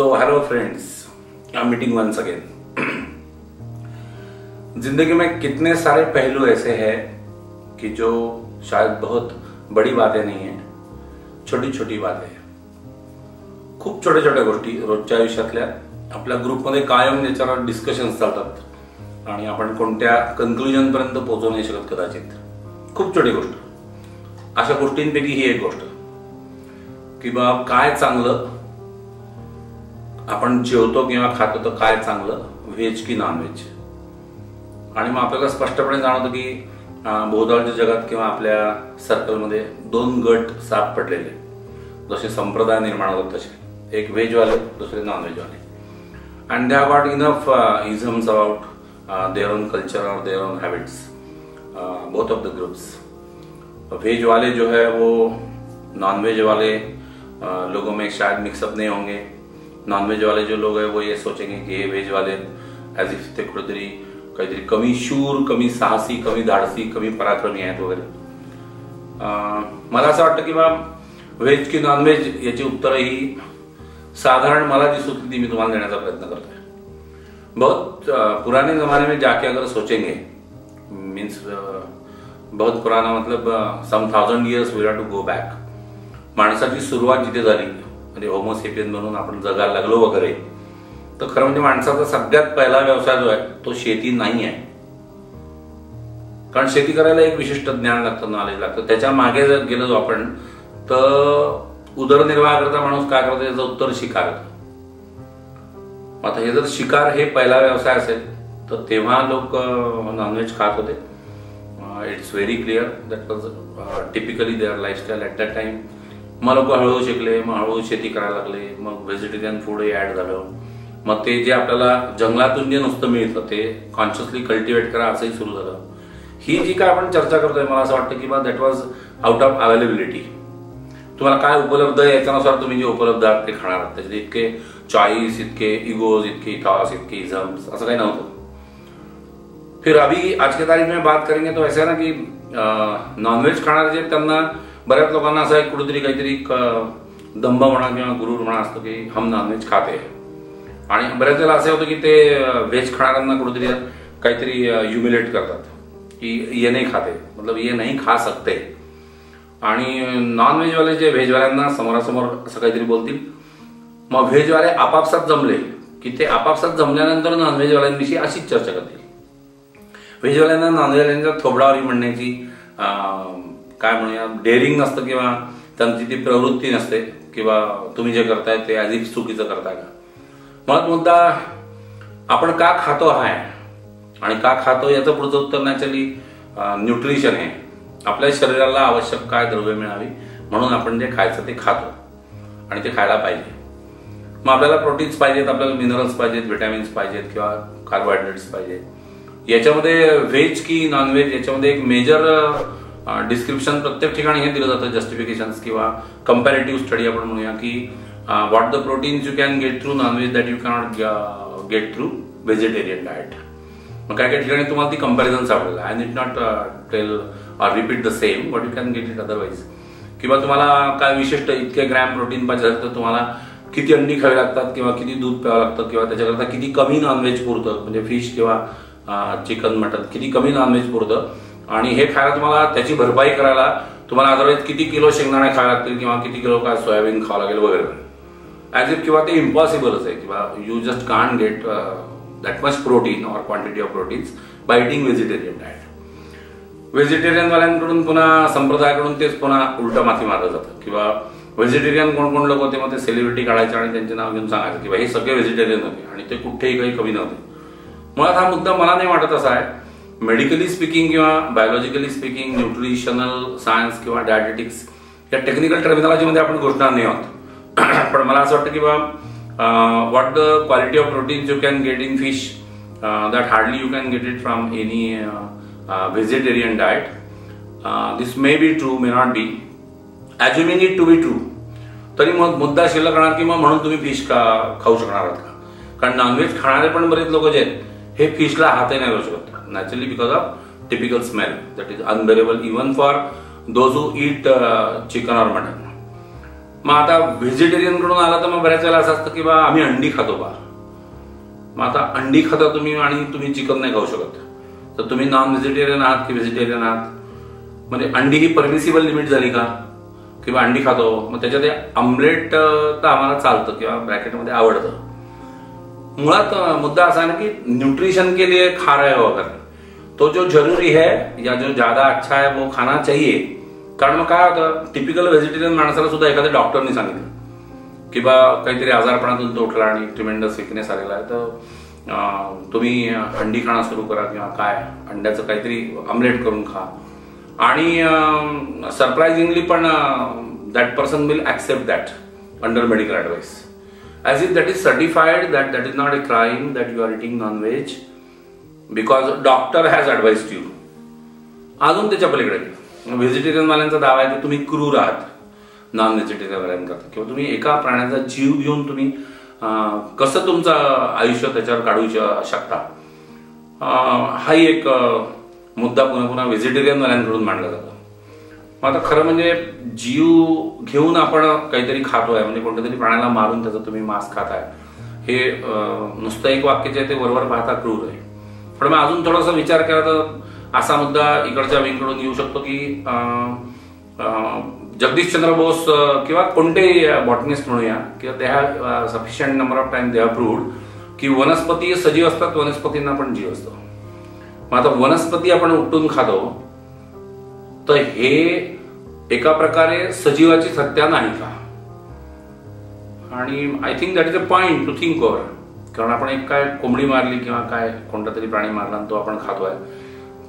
तो hello friends I meeting once again जिंदगी में कितने सारे पहलू ऐसे हैं कि जो शायद बहुत बड़ी बातें नहीं है छोटी छोटी बातें हैं। खूप छोट्या छोट्या गोष्टी रोजच्या आयुष्यातल्या आपल्या ग्रुपमध्ये कायम त्याच्यावर डिस्कशन्स चालतात आणि आपण कोणत्या कन्क्लुजन पर्यंत पोहोचू नाही शकत कदाचित. खूप छोटी गोष्ट. अशा गोष्टींपैकी ही एक गोष्ट. की बा काय चांगलं आपण जेवतो किंवा खातो तर काय चांगलं? व्हेज की नॉनव्हेज आणि मग आपल्याला स्पष्टपणे जाणवतं की अं, भोवतालच्या जगात किंवा आपल्या सर्कलमध्ये दोन गट साफ पडलेले. जसे संप्रदाय निर्माण होतात तसे. एक व्हेजवाले दुसरे नॉनव्हेजवाले and they have got enough isms about their own culture और their own habits both of the groups veg वाले जो है वो नॉन वेज वाले लोगों में शायद मिक्सअप नहीं होंगे. नॉन वेज वाले जो लोग हैं वो ये सोचेंगे कि हे वेज वाले ॲज इफ़ ते कुठेतरी काहीतरी कमी शूर कमी साहसी कमी धाडसी कमी पराक्रमी आहेत वगैरे अ, मला असं वाटतं की बा व्हेज की नॉन व्हेज याची उत्तरं ही साधारण मला जी सूत्र ती मी तुम्हाला देण्याचा प्रयत्न करतोय. बहुत पुराने जमाने में जाके अगर सोचेंगे मीन्स बहुत पुराना मतलब some thousand years we to go back माणसाची सुरुवात जिथे झाली म्हणजे होमोसेपियन म्हणून आपण जगायला लागलो वगैरे. तर खरं म्हणजे माणसाचा सगळ्यात पहिला व्यवसाय जो आहे तो शेती नाही आहे. कारण शेती करायला एक विशिष्ट ज्ञान लागतं नॉलेज लागतं. त्याच्यामागे जर गेलो आपण तर उदरनिर्वाह करता माणूस काय करतो? याचं उत्तर शिकार आता हे जर शिकार हे पहिला व्यवसाय असेल तर तेव्हा लोक नॉनव्हेज खात होते. It's very clear that was typically their lifestyle at that time मग लोक हळूहळू शिकले मग हळूहळू शेती करायला लागले मग व्हेजिटेरियन फूड ऍड झालं. मग ते जे आपल्याला जंगलातून जे नुसतं मिळतं ते कॉन्शियसली कल्टिवेट करा असंही सुरू झालं. ही जी काय आपण चर्चा करतोय मला असं वाटतं की बा that was out of availability तुम्हाला काय उपलब्ध आहे याच्यानुसार तुम्ही जे उपलब्ध आहात ते खाणार आहात. त्याच्यात इतके चॉईस इतके इगोज इतके इथॉस इतके इझम्स असं काही नव्हतं. फिर अभी आज के तारीख में बात करेंगे तो ऐसा है ना की नॉनव्हेज खाणारे जे त्यांना बऱ्याच लोकांना असं एक कुठेतरी काहीतरी क- दंभ म्हणा किंवा गुरुर म्हणा असतो की हम नॉनव्हेज खाते. आणि बऱ्याच वेळेला असे होतं की ते व्हेज खाणाऱ्यांना कुठेतरी काहीतरी ह्युमिलेट करतात. की ये नाही खाते. मतलब ये नाही खा सकते. आणि नॉनव्हेजवाले जे व्हेजवाल्यांना समोरासमोर असं काहीतरी बोलतील मग व्हेजवाले आपापसात जमले की ते आपापसात जमल्यानंतर नॉनव्हेजवाल्यांविषयी अशीच चर्चा करतील. व्हेजवाल्यांना नॉनव्हेजवाल्यांच्या थोबडावरी म्हणण्याची काय म्हणूया डेअरिंग नसतं किंवा त्यांची ती प्रवृत्ती नसते किंवा तुम्ही जे करताय ते अधिक चुकीचं करताय का? मुळात मुद्दा आपण का खातो आहे? आणि का खातो याचं पुढचं उत्तर नॅचरली न्यूट्रिशन आहे. आपल्या शरीराला आवश्यक काय द्रव्य मिळावी म्हणून आपण जे खायचं ते खातो. आणि ते खायला पाहिजे. मग आपल्याला प्रोटीन्स पाहिजेत आपल्याला मिनरल्स पाहिजेत व्हिटॅमिन्स पाहिजेत किंवा कार्बोहायड्रेट्स पाहिजेत. याच्यामध्ये व्हेज की नॉनव्हेज याच्यामध्ये एक मेजर डिस्क्रिप्शन प्रत्येक ठिकाणी हे दिलं जातं जस्टिफिकेशन किंवा कम्पॅरेटिव्ह स्टडी आपण म्हणूया की what the proteins you can get through non veg that you cannot get through vegetarian diet मग काय काय ठिकाणी तुम्हाला ती कंपॅरिझन सापडेल I need not tell or repeat the same but you can get it otherwise किंवा तुम्हाला काय विशिष्ट इतके ग्रॅम प्रोटीन पाहिजे असेल तर तुम्हाला किती अंडी खावी लागतात किंवा किती दूध प्यावं लागतं किंवा त्याच्याकरता किती कमी नॉनव्हेज पुरतं म्हणजे फिश किंवा चिकन मटन किती कमी नॉनव्हेज पुरतं आणि हे खायला तुम्हाला त्याची भरपाई करायला तुम्हाला अदरवाईज किती किलो शेंगदाणे खायला लागतील किंवा किती किलो काय सोयाबीन खावं लागेल वगैरे. ॲज इफ किंवा ते इम्पॉसिबलच आहे. किंवा you just can get that much protein or quantity of proteins by eating vegetarian diet व्हेजिटेरियनवाल्यांकडून पुन्हा संप्रदायाकडून तेच पुन्हा उलटं माथी मारलं जातं. किंवा व्हेजिटेरियन कोण कोण लोक होते मग ते सेलिब्रिटी काढायचे आणि त्यांचे नाव घेऊन सांगायचं किंवा हे सगळे व्हेजिटेरियन होते आणि ते कुठेही काही कमी नव्हते. मुळात हा मुद्दा मला नाही वाटत असा आहे. मेडिकली स्पीकिंग किंवा बायोलॉजिकली स्पीकिंग न्यूट्रिशनल सायन्स किंवा डायटेटिक्स या टेक्निकल टर्मिनॉलॉजीमध्ये आपण घोषणार नाही आहोत. पण मला असं वाटतं की बा what the quality of proteins you can get in fish that hardly you can get it from any vegetarian diet this may be true may not be assuming it to be true तरी मग मुद्दा शिल्लक राहणार की मग म्हणून तुम्ही fish का खाऊ शकणार आहात का? कारण नॉनव्हेज खाणारे पण बरेच लोक जे आहेत हे फिशला हातही नाही करू शकत. Naturally because of typical smell that is unbearable even for those who eat chicken or mutton मग आता व्हेजिटेरियनकडून आला तर मग बऱ्याच वेळेला असं असतं की बा आम्ही अंडी खातो बा. मग आता अंडी खाता तुम्ही आणि तुम्ही चिकन नाही खाऊ शकत. तर तुम्ही नॉन व्हेजिटेरियन आहात की व्हेजिटेरियन आहात? म्हणजे अंडी ही परमिसिबल लिमिट झाली का? किंवा अंडी खातो. मग त्याच्यात आमलेट तर आम्हाला चालतं किंवा ब्रॅकेटमध्ये आवडतं. मुळात मुद्दा असा आहे ना की न्यूट्रिशन के लिए खा रहे हो अगर तो जो जरूरी है या जो ज्यादा अच्छा है वो खाना चाहिए। कारण मग काय होतं टिपिकल व्हेजिटेरियन माणसाला सुद्धा एखाद्या डॉक्टरनी सांगितलं की बा काहीतरी आजारपणातून तो उठला आणि ट्रिमेंडस विकनेस आलेला आहे तर तुम्ही अंडी खाणं सुरू करा किंवा काय अंड्याचं काहीतरी आमलेट करून खा. आणि सरप्राइझिंगली पण that person will accept that under medical advice as if that is certified that that is not a crime that you are eating non veg because doctor has advised you अजून त्याच्या पलीकडे vegetarian वाल्यांचा दावा आहे की तुम्ही क्रूर आहात. नॉन व्हेजिटेरियन वाल्यांकरता किंवा तुम्ही एका प्राण्याचा जीव घेऊन तुम्ही कसं तुमचं आयुष्य त्याच्यावर काढू शकता? हाही एक मुद्दा पुन्हा पुन्हा व्हेजिटेरियन वाल्यांकडून मांडला जातो. मग आता खरं म्हणजे जीव घेऊन आपण काहीतरी खातोय म्हणजे कोणत्या तरी प्राण्याला मारून त्याचं तुम्ही मांस खाताय. हे नुसतं एक वाक्य जे ते वरवर पाहता क्रूर आहे. पण मग अजून थोडासा विचार केला तर असा मुद्दा इकडच्या विंगकडून येऊ शकतो की जगदीशचंद्र बोस किंवा कोणतेही बॉटनिस्ट म्हणूया किंवा they have sufficient number of time they have proved की वनस्पती सजीव असतात वनस्पतींना पण जीव असतो. मग आता वनस्पती आपण उठून खातो तर हे एका प्रकारे सजीवाची हत्या नाही का? आणि I think that is a point to think over कारण आपण एक काय कोंबडी मारली किंवा काय कोणता तरी प्राणी मारला तो आपण खातोय.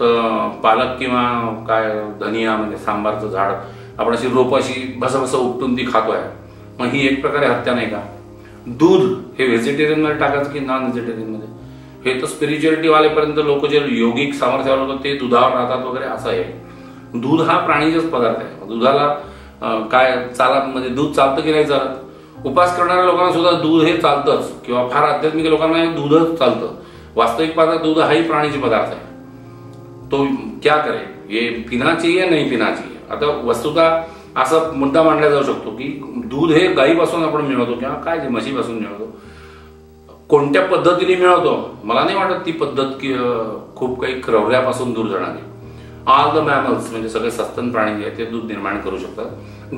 तर पालक किंवा काय धनिया म्हणजे सांबारचं झाड आपण अशी रोप अशी भसभस उपटून ती खातोय. मग ही एक प्रकारे हत्या नाही का? दूध हे व्हेजिटेरियनमध्ये टाकायचं की नॉन व्हेजिटेरियनमध्ये? हे तर स्पिरिच्युअलिटी वालेपर्यंत लोक जे योगिक सामर्थ्यावर होतं ते दुधावर राहतात वगैरे असं आहे. दूध हा प्राणीचाच पदार्थ आहे. दुधाला काय चाला म्हणजे दूध चालतं की नाही चालत? उपास करणाऱ्या लोकांना सुद्धा दूध हे चालतंच. किंवा फार आध्यात्मिक लोकांना दूधच चालतं. वास्तविक पदार्थ दूध हाही प्राणीचे पदार्थ आहे. तो क्या करे? ये पिना चाहिए नाही पिना चाहिए आता वस्तुता असा मुद्दा मांडला जाऊ शकतो की दूध हे गाईपासून आपण मिळवतो किंवा काय म्हशीपासून मिळवतो. कोणत्या पद्धतीने मिळवतो? मला नाही वाटत ती पद्धत की खूप काही क्रवऱ्यापासून दूर जाणारी ऑल द मॅमल्स म्हणजे सगळे सस्तन प्राणी जे आहेत ते दूध निर्माण करू शकतात.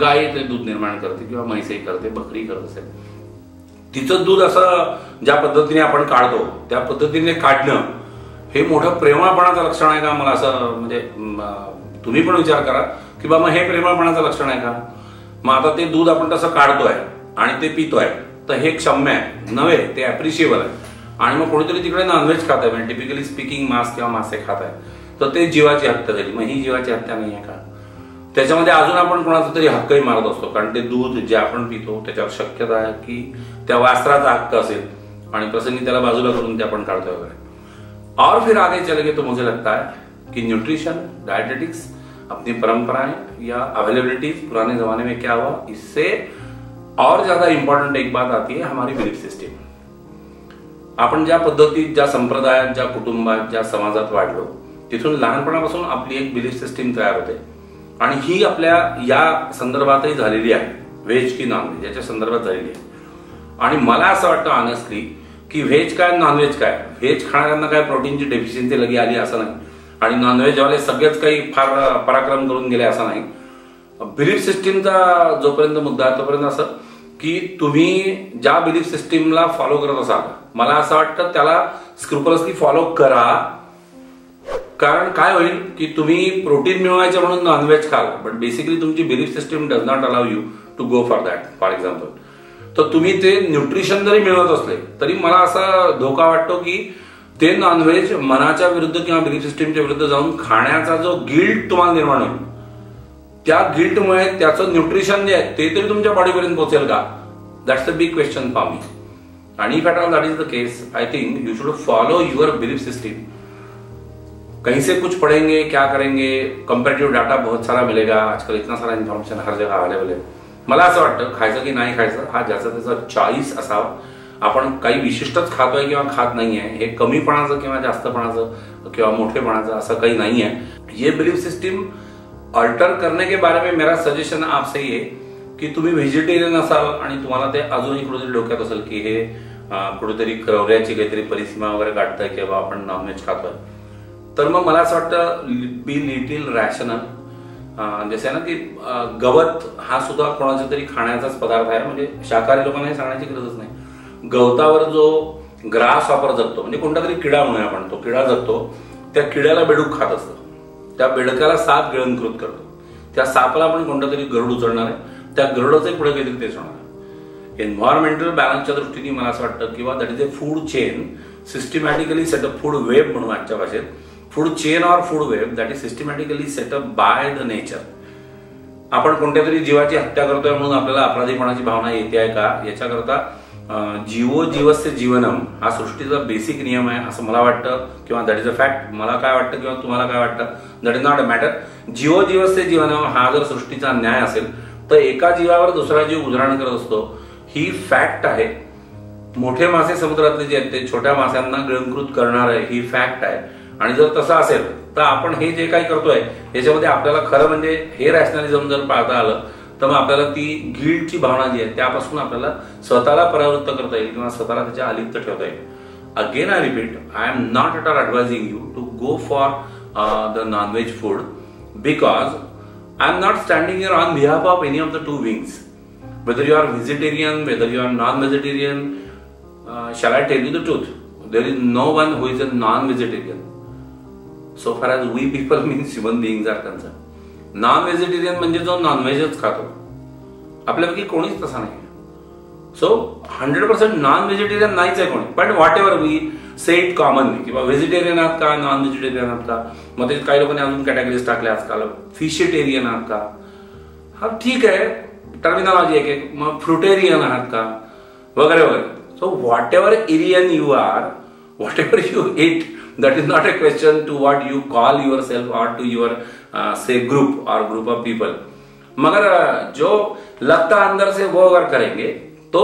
गाय ते दूध निर्माण करते किंवा म्हैसही करते बकरी करत असेल. तिचं दूध असं ज्या पद्धतीने आपण काढतो त्या पद्धतीने काढणं हे मोठं प्रेमळपणाचं लक्षण आहे का? मला असं म्हणजे तुम्ही पण विचार करा की बाबा हे प्रेमळपणाचं लक्षण आहे का? मग आता ते दूध आपण तसं काढतोय आणि ते पितोय तर हे क्षम्य आहे. नव्हे ते अप्रिशिएबल आहे. आणि मग कोणीतरी तिकडे नॉनव्हेज खात आहे म्हणजे टिपिकली स्पीकिंग मांस किंवा मासे खात आहे. तर ते जीवाची हत्या झाली. मग ही जीवाची हत्या नाही आहे का? त्याच्यामध्ये अजून आपण कोणाचा तरी हक्कही मारत असतो. कारण ते दूध जे आपण पितो त्याच्यावर शक्यता आहे की त्या वास्त्राचा हक्क असेल आणि प्रसंगी त्याला बाजूला करून ते आपण काढतोय वगैरे. और फिर आगे चले गए तो मुझे लगता है कि न्यूट्रिशन डायटेटिक्स अपनी परंपराएं या अवेलेबिलिटी पुराने जमाने में क्या हुआ? इससे और ज्यादा इंपॉर्टंट एक बात आती है हमारी बिलीफ सिस्टम आपण ज्या पद्धतीत ज्या संप्रदायात ज्या कुटुंबात ज्या समाजात वाढलो तिथून लहानपणापासून आपली एक बिलीफ सिस्टीम तयार होते. आणि ही आपल्या या संदर्भातही झालेली आहे. व्हेज की नॉनव्हेज याच्या संदर्भात झालेली आहे. आणि मला असं वाटतं ऑनेस्टली की व्हेज काय नॉनव्हेज काय? व्हेज खाणाऱ्यांना काय प्रोटीनची डेफिशियन्सी लगी आली असं नाही. आणि नॉनव्हेजवाले सगळेच काही फार पराक्रम करून गेले असं नाही. बिलीफ सिस्टीमचा जोपर्यंत मुद्दा आहे तोपर्यंत असं की तुम्ही ज्या बिलीफ सिस्टीमला फॉलो करत असाल मला असं वाटतं त्याला स्क्रुपलसली फॉलो करा. कारण काय होईल की तुम्ही प्रोटीन मिळवायचे म्हणून नॉनव्हेज खाल बट बेसिकली तुमची belief system does not allow you to go for that for example तर तुम्ही ते न्यूट्रिशन जरी मिळवत असले तरी मला असा धोका वाटतो की ते नॉनव्हेज मनाच्या विरुद्ध किंवा बिलीफ सिस्टीमच्या विरुद्ध जाऊन खाण्याचा जो गिल्ट तुम्हाला निर्माण होईल त्या गिल्टमुळे त्याचं न्यूट्रिशन जे आहे ते तरी तुमच्या बॉडीपर्यंत पोहोचेल का? That's the big question for me आणि if all that is the case I think you should follow your belief system कहीं से कुछ पढ़ेंगे क्या करेंगे? कंपेरेटिव डाटा बहुत सारा मिलेगा। आजकल इतना सारा इन्फॉर्मेशन हर जगह अवेलेबल आहे मला असं वाटतं खायचं की नाही खायचं हा ज्याचा त्याचा चॉईस असावा. आपण काही विशिष्टच खातोय किंवा खात नाहीये हे कमीपणाचं किंवा जास्तपणाचं किंवा मोठेपणाचं असं काही नाही आहे ये बिलीफ सिस्टीम अल्टर करने के बारे में मेरा सजेशन आपसे ये की तुम्ही व्हेजिटेरियन असाल आणि तुम्हाला ते अजूनही कुठेतरी डोक्यात असेल की हे कुठेतरी क्रवऱ्याची काहीतरी परिसीमा वगैरे काढतंय किंवा आपण नॉनव्हेज खातोय. तर मग मला असं वाटतं बी लिटिल रॅशनल जसे ना की गवत हा सुद्धा कोणाचा तरी खाण्याचाच पदार्थ आहे म्हणजे शाकाहारी लोकांना हे सांगण्याची गरजच नाही. गवतावर जो ग्रास वापर जगतो म्हणजे कोणता तरी किडा म्हणूया आपण तो किडा जगतो त्या किड्याला बेडूक खात असतं. त्या बेडक्याला साप गिळंकृत करतो. त्या सापाला पण कोणता तरी गरुड उचलणार आहे. त्या गरुडाचंही पुढे काहीतरी तेच होणार आहे. एन्व्हायरमेंटल बॅलन्सच्या दृष्टीने मला असं वाटतं किंवा that is a food chain systematically set up food web म्हणून आजच्या भाषेत food chain or food web that is systematically set up by the nature आपण कोणत्या तरी जीवाची हत्या करतोय म्हणून आपल्याला अपराधीपणाची भावना येते आहे का? याच्याकरता जीवो जीवस्य जीवनम हा सृष्टीचा बेसिक नियम आहे असं मला वाटतं किंवा दॅट इज अ फॅक्ट मला काय वाटतं किंवा तुम्हाला काय वाटतं? That is not a matter जीवो जीवस्य जीवनम हा जर सृष्टीचा न्याय असेल तर एका जीवावर दुसरा जीव उजराण करत असतो. ही फॅक्ट आहे. मोठे मासे समुद्रातले जे आहेत ते छोट्या माशांना गिळंकृत करणार आहे ही फॅक्ट आहे. आणि जर तसं असेल तर आपण हे जे काही करतोय याच्यामध्ये आपल्याला खरं म्हणजे हे रॅशनॅलिझम जर पाहता आलं तर मग आपल्याला ती गिल्डची भावना जी आहे त्यापासून आपल्याला स्वतःला परावृत्त करता येईल किंवा स्वतःला त्याच्या अलिप्त ठेवता येईल again I repeat I am not at all advising you to go for the non veg food because I am not standing your on behalf of any of the two wings whether you are vegetarian, whether you are non-vegetarian, uh, shall I tell you the truth? There is no one who is a non-vegetarian. So far as we people means human being are concerned. Non vegetarian म्हणजे जो नॉनव्हेजच खातो. आपल्यापैकी कोणीच तसा नाही. So hundred percent non vegetarian नाहीच आहे कोणी. पण whatever we set commonly किंवा व्हेजिटेरियन आहात का नॉन व्हेजिटेरियन आहात का मग ते काही लोकांनी अजून कॅटेगरीज टाकल्या आजकाल. फिशिटेरियन आहात का? हा ठीक आहे. टर्मिनॉलॉजी आहे की मग फ्रुटेरियन आहात का? वगैरे वगैरे. So whatever arian you are whatever you eat that is not a question to what you call yourself और टू युअर से ग्रुप और ग्रुप ऑफ़ पीपल मगर अ, जो लगता अंदर से वो अगर करेंगे तो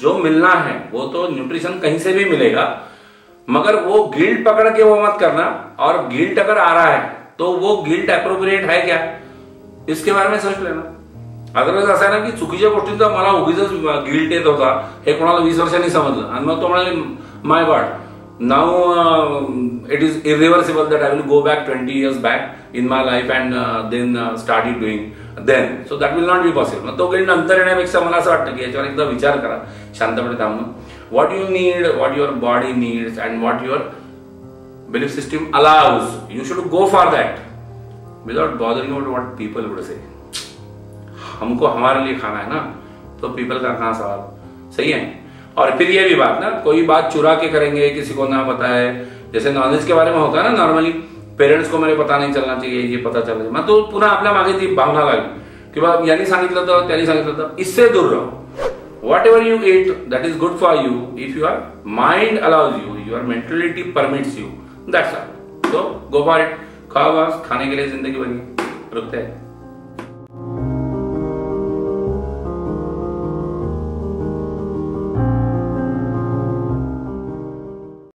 जो मिलना है वो तो न्यूट्रिशन कहीं से भी मिलेगा। मगर वो गिल्ट पकड़ के वो मत करना और गिल्ट अगर आ रहा है तो वो गिल्ट अप्रोप्रिएट है क्या? इसके बारे में सोच लेना। अदरवाईज असं आहे ना की चुकीच्या गिल्ट येत होता हे कोणाला वीस वर्षांनी समजलं आणि मग तो म्हणाले my god now it is irreversible that I will go back twenty years back in my life and then start it doing then so that will not be possible मग तो गिल्ट नंतर येण्यापेक्षा मला असं वाटतं की याच्यावर एकदा विचार करा. शांतपणे थांबून what you need what your body needs and what your belief system allows you should go for that without bothering about what people would say हमको हमारे लिए खाना है ना? तो पीपल का कहाँ सवाल? सही है? और फिर ये भी बात ना, कोई बात चुरा के करेंगे, किसी को ना है। जैसे नॉलेज के बारे में होता है ना नॉर्मली पेरेंट्स को मेरे पता नाही चलना चाहिए, ये पता चला मग तो पुन्हा आपल्या मागे ती भावना लागली किंवा यांनी सांगितलं तर त्यांनी सांगितलं तर इससे दूर रहो। Whatever you eat that is good for you if your mind allows you your mentality permits you that's all so go for it खाओ बस, खाने के लिए ज़िंदगी बनी। रुकते हैं।